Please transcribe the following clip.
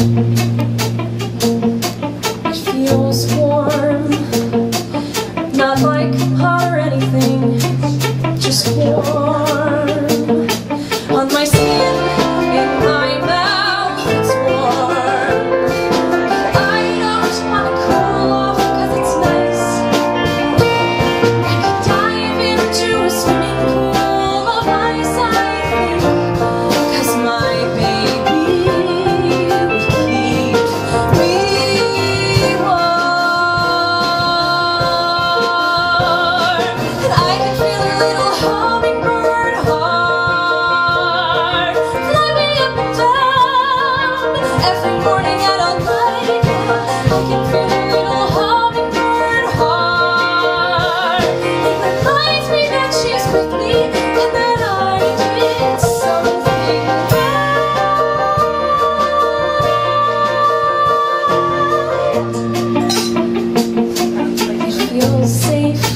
Thank safe